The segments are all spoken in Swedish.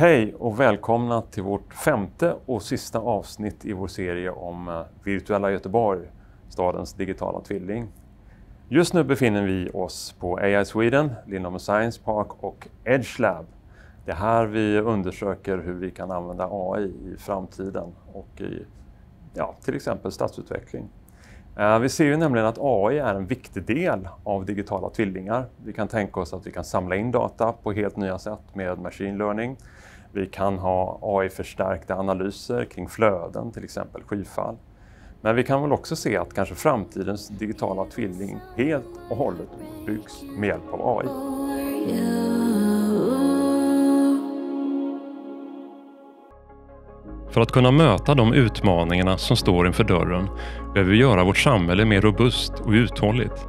Hej och välkomna till vårt femte och sista avsnitt i vår serie om eh, virtuella Göteborg, stadens digitala tvilling. Just nu befinner vi oss på AI Sweden, Lindholmen Science Park och Edge Lab. Det är här vi undersöker hur vi kan använda AI i framtiden och i ja, till exempel stadsutveckling. Eh, vi ser ju nämligen att AI är en viktig del av digitala tvillingar. Vi kan tänka oss att vi kan samla in data på helt nya sätt med machine learning. Vi kan ha AI-förstärkta analyser kring flöden, till exempel skyfall. Men vi kan väl också se att kanske framtidens digitala tvilling helt och hållet byggs med hjälp av AI. För att kunna möta de utmaningarna som står inför dörren behöver vi göra vårt samhälle mer robust och uthålligt.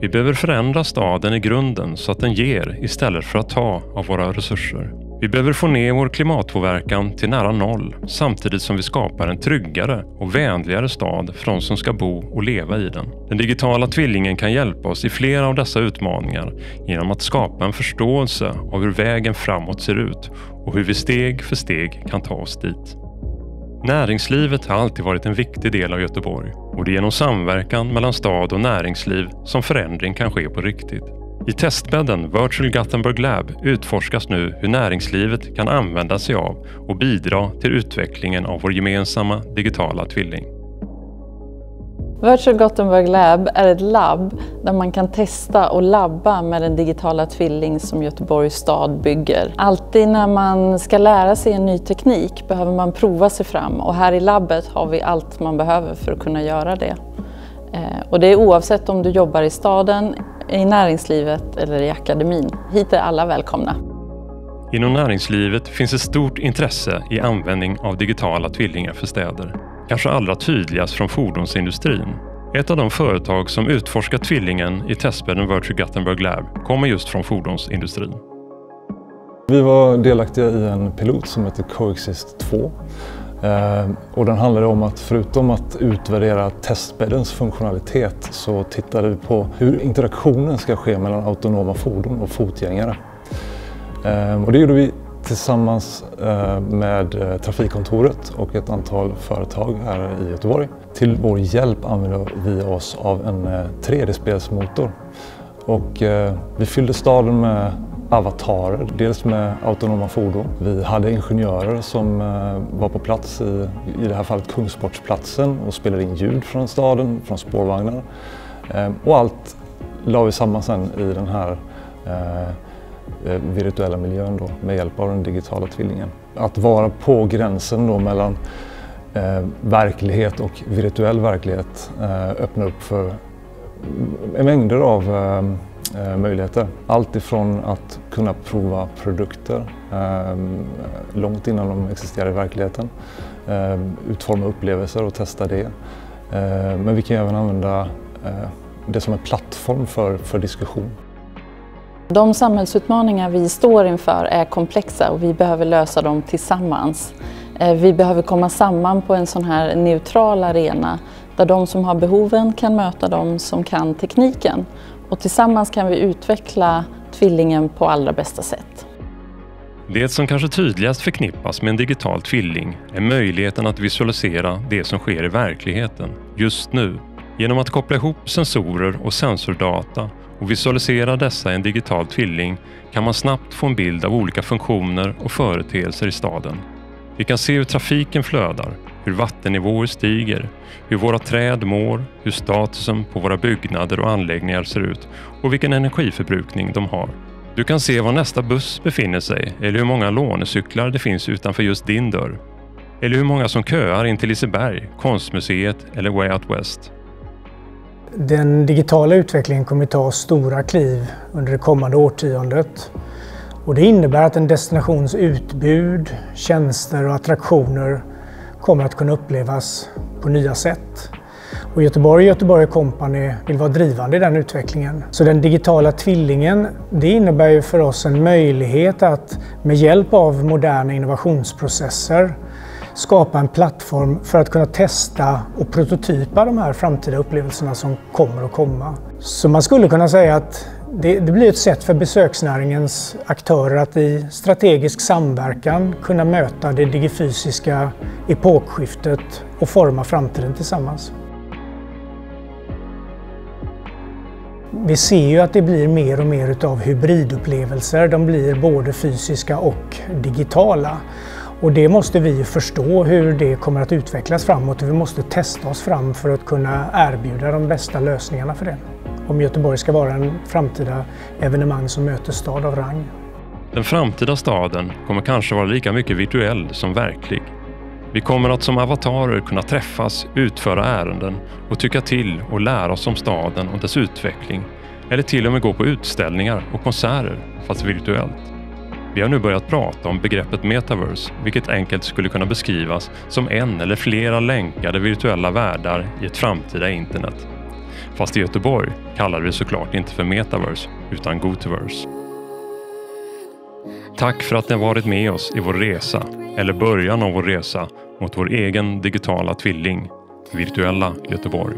Vi behöver förändra staden i grunden så att den ger istället för att ta av våra resurser. Vi behöver få ner vår klimatpåverkan till nära noll samtidigt som vi skapar en tryggare och vänligare stad för de som ska bo och leva i den. Den digitala tvillingen kan hjälpa oss i flera av dessa utmaningar genom att skapa en förståelse av hur vägen framåt ser ut och hur vi steg för steg kan ta oss dit. Näringslivet har alltid varit en viktig del av Göteborg och det är genom samverkan mellan stad och näringsliv som förändring kan ske på riktigt. I testbädden Virtual Gothenburg Lab utforskas nu hur näringslivet kan använda sig av och bidra till utvecklingen av vår gemensamma digitala tvilling. Virtual Gothenburg Lab är ett labb där man kan testa och labba med den digitala tvilling som Göteborgs stad bygger. Alltid när man ska lära sig en ny teknik behöver man prova sig fram och här i labbet har vi allt man behöver för att kunna göra det. Eh, och det är oavsett om du jobbar i staden, i näringslivet eller i akademin. Hit är alla välkomna. Inom näringslivet finns ett stort intresse i användning av digitala tvillingar för städer. Kanske allra tydligast från fordonsindustrin. Ett av de företag som utforskar tvillingen i testbädden Virtual Gothenburg Lab kommer just från fordonsindustrin. Vi var delaktiga i en pilot som heter Coexist 2 eh, och den handlade om att förutom att utvärdera testbäddens funktionalitet så tittade vi på hur interaktionen ska ske mellan autonoma fordon och fotgängare. Eh, och det gjorde vi tillsammans eh, med eh, Trafikkontoret och ett antal företag här i Göteborg. Till vår hjälp använde vi oss av en eh, 3D-spelsmotor. Och vi fyllde staden med avatarer, dels med autonoma fordon. Vi hade ingenjörer som var på plats i, i det här fallet Kungsportsplatsen och spelade in ljud från staden, från spårvagnar. Och allt la vi samman sen i den här Eh, virtuella miljön då, med hjälp av den digitala tvillingen. Att vara på gränsen då mellan eh, verklighet och virtuell verklighet eh, öppnar upp för mängder av eh, eh möjligheter. Allt ifrån att kunna prova produkter eh, långt innan de existerar i verkligheten, eh, utforma upplevelser och testa det. Eh, men vi kan även använda eh, det som en plattform för, för diskussion. De samhällsutmaningar vi står inför är komplexa och vi behöver lösa dem tillsammans. Eh, vi behöver komma samman på en sån här neutral arena där de som har behoven kan möta de som kan tekniken och tillsammans kan vi utveckla tvillingen på allra bästa sätt. Det som kanske tydligast förknippas med en digital tvilling är möjligheten att visualisera det som sker i verkligheten, just nu. Genom att koppla ihop sensorer och sensordata och visualiserar dessa i en digital tvilling kan man snabbt få en bild av olika funktioner och företeelser i staden. Vi kan se hur trafiken flödar, hur vattennivåer stiger, hur våra träd mår, hur statusen på våra byggnader och anläggningar ser ut och vilken energiförbrukning de har. Du kan se var nästa buss befinner sig eller hur många lånecyklar det finns utanför just din dörr. Eller hur många som köar in till Liseberg, Konstmuseet eller Way Out West. Den digitala utvecklingen kommer att ta stora kliv under det kommande årtiondet. Och det innebär att en destinations utbud, tjänster och attraktioner kommer att kunna upplevas på nya sätt. Och Göteborg och Göteborg Company vill vara drivande i den utvecklingen. Så den digitala tvillingen, det innebär ju för oss en möjlighet att med hjälp av moderna innovationsprocesser skapa en plattform för att kunna testa och prototypa de här framtida upplevelserna som kommer att komma. Så man skulle kunna säga att det, det, blir ett sätt för besöksnäringens aktörer att i strategisk samverkan kunna möta det digifysiska epokskiftet och forma framtiden tillsammans. Vi ser ju att det blir mer och mer utav hybridupplevelser. De blir både fysiska och digitala. Och det måste vi förstå hur det kommer att utvecklas framåt och vi måste testa oss fram för att kunna erbjuda de bästa lösningarna för det. Om Göteborg ska vara en framtida evenemang som möter stad av rang. Den framtida staden kommer kanske vara lika mycket virtuell som verklig. Vi kommer att som avatarer kunna träffas, utföra ärenden och tycka till och lära oss om staden och dess utveckling. Eller till och med gå på utställningar och konserter, fast virtuellt. Vi har nu börjat prata om begreppet metaverse, vilket enkelt skulle kunna beskrivas som en eller flera länkade virtuella världar i ett framtida internet. Fast i Göteborg kallar vi det såklart inte för metaverse, utan gotoverse. Tack för att ni har varit med oss i vår resa, eller början av vår resa, mot vår egen digitala tvilling, virtuella Göteborg.